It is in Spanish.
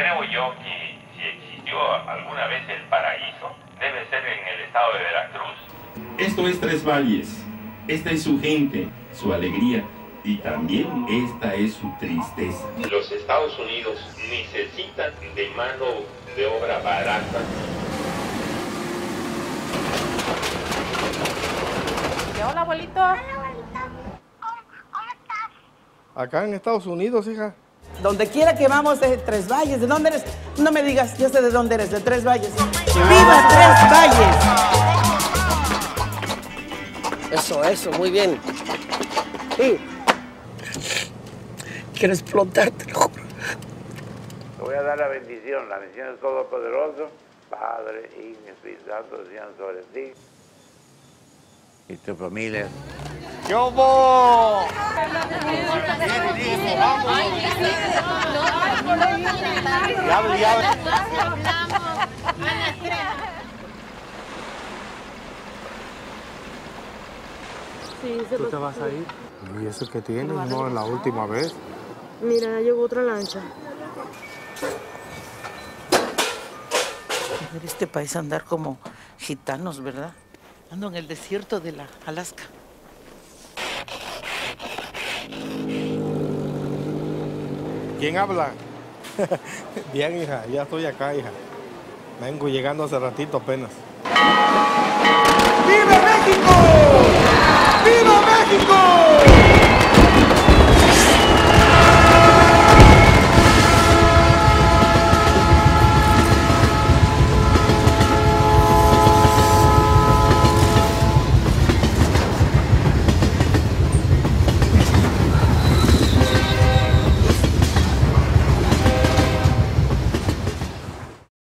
creo yo que si existió alguna vez el paraíso, debe ser en el estado de Veracruz. Esto es Tres Valles. Esta es su gente, su alegría y también esta es su tristeza. Los Estados Unidos necesitan de mano de obra barata. Hola, abuelito. Acá en Estados Unidos, hija. Donde quiera que vamos es Tres Valles. ¿De dónde eres? No me digas, yo sé de dónde eres, de Tres Valles. ¡Viva Tres Valles! Eso, eso, muy bien. Sí. Quiero explotar, te lo juro. Te voy a dar la bendición, la bendición del Todopoderoso, Padre, Hijo y Espíritu Santo, sean sobre ti y tu familia. ¡Yo voy! Ya, ya. ¿Tú te vas a ir? ¿Y eso que tienes? No, es la última vez. Mira, llegó otra lancha. Este país andar como gitanos, ¿verdad? Ando en el desierto de la Alaska. ¿Quién habla? Bien, hija, ya estoy acá, hija. Vengo llegando hace ratito apenas.